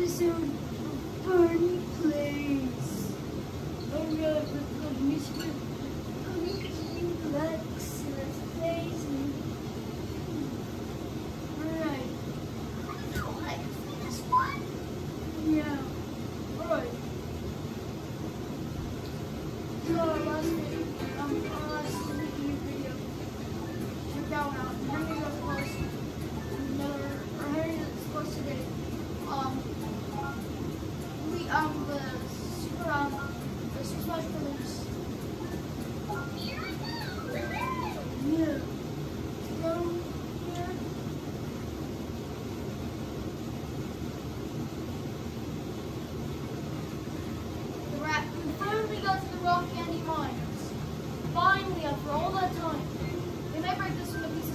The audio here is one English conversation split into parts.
episode of Barney Plays. Alright, let's go. Mr. Barney, glad finally, after all that time, remembered this from the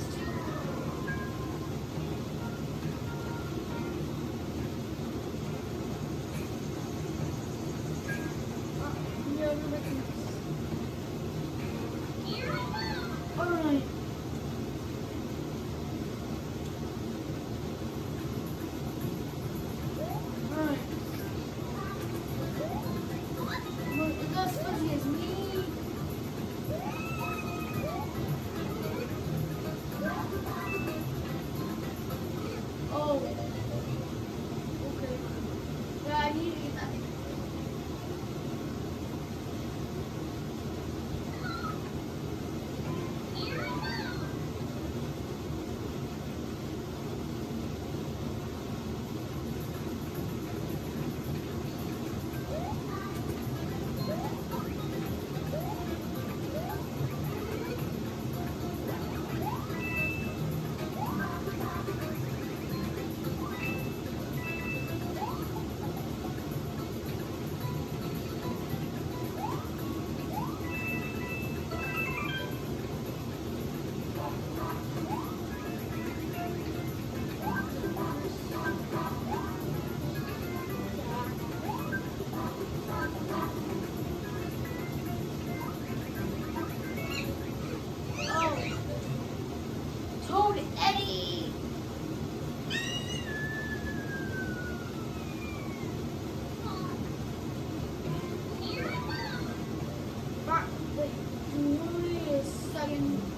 Thank you.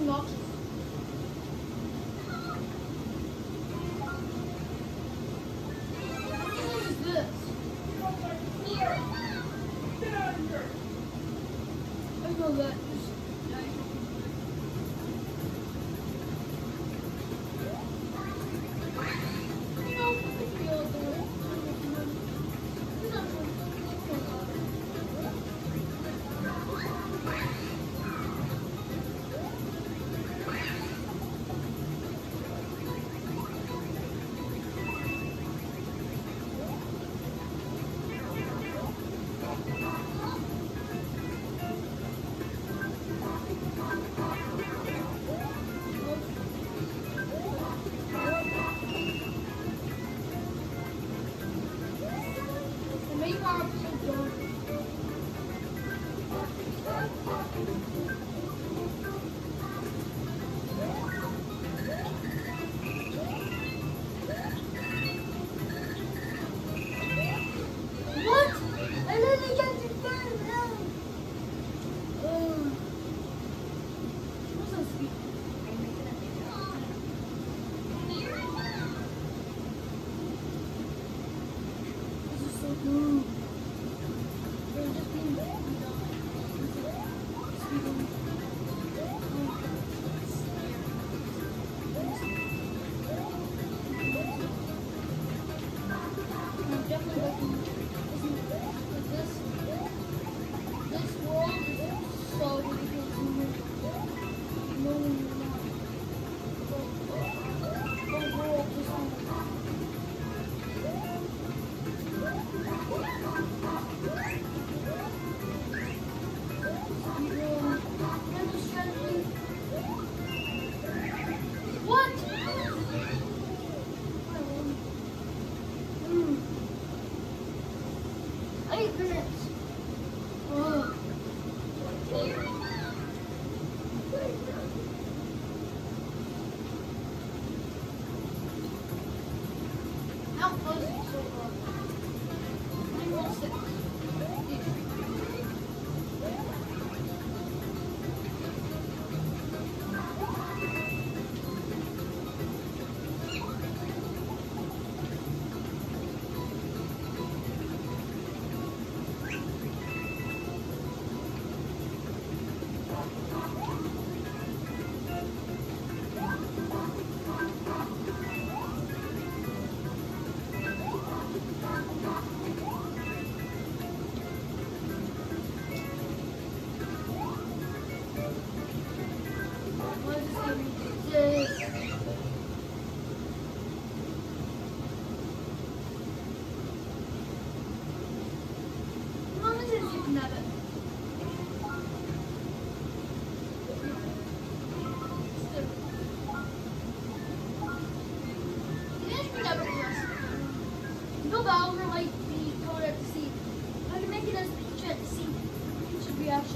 um Thank you.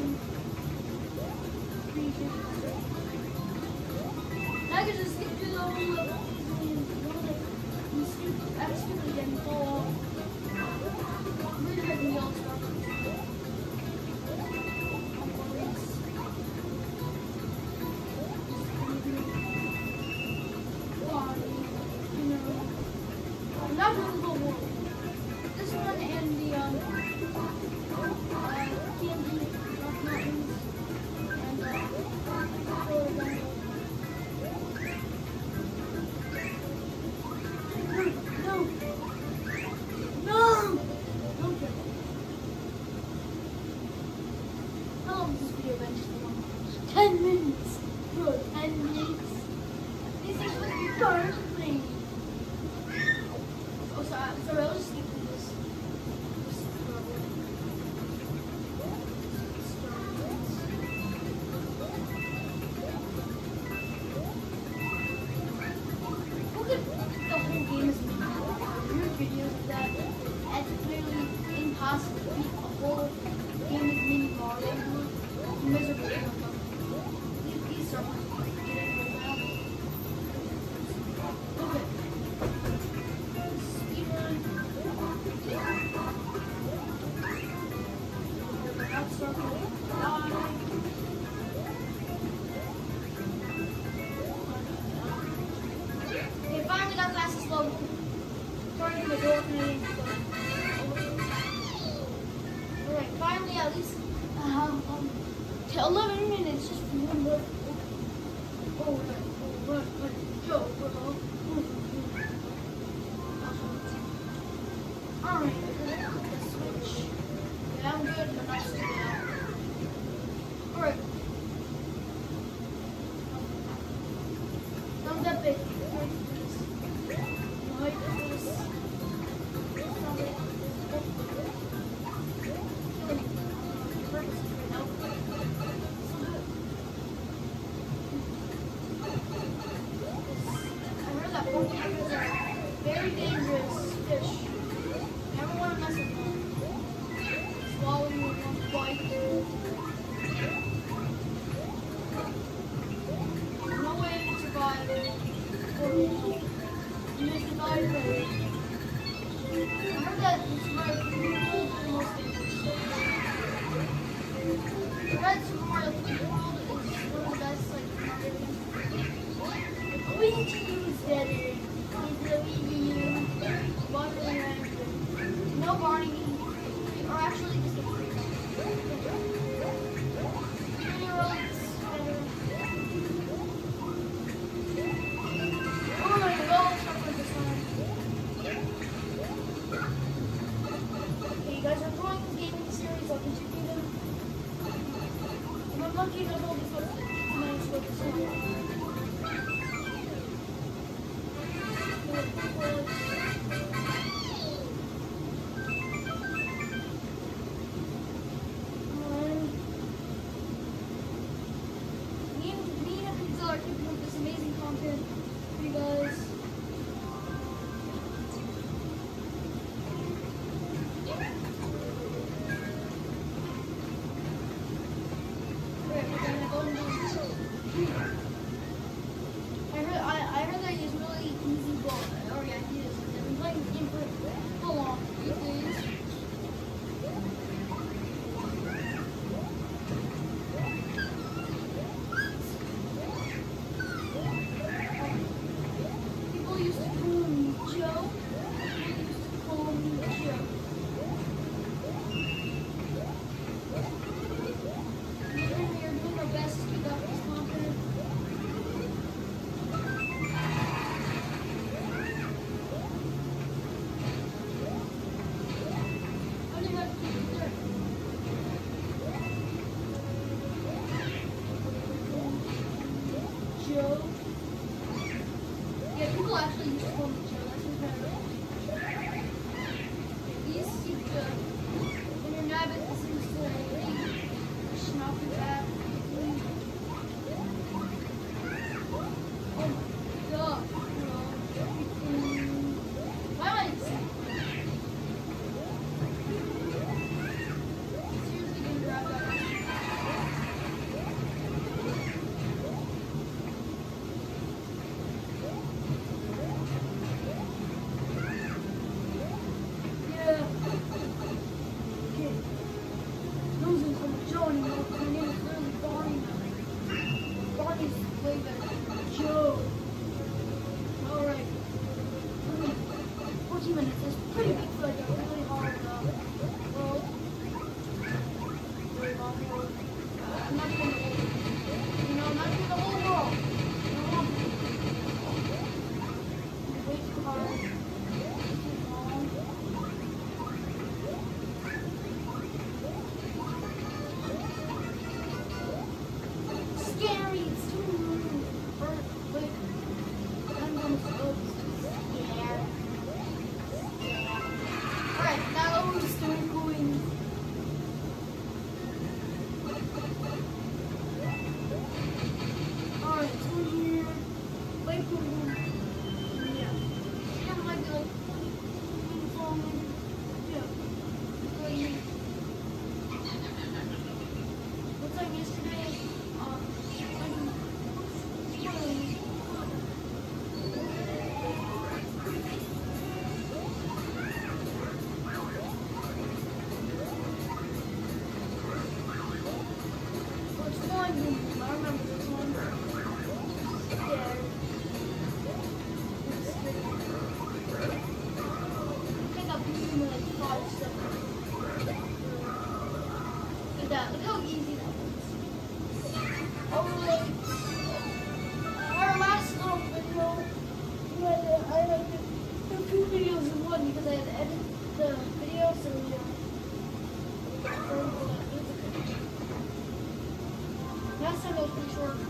Christian. Now I can just skip through the whole this um, um, 11 minutes just for one more. Oh, but, but, Joe, but. Alright, I'm gonna switch. Yeah, I'm good, but I'm still just going. one because I had to edit the video, so yeah. Last time I was pretty short.